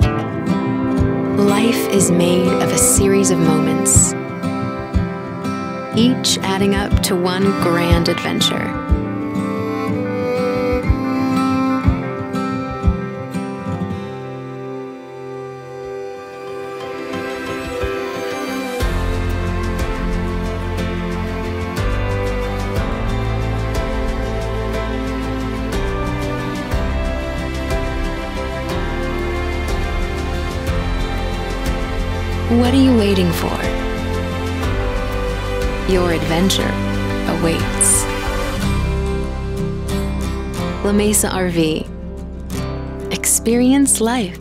Life is made of a series of moments, each adding up to one grand adventure. What are you waiting for? Your adventure awaits. La Mesa RV. Experience life.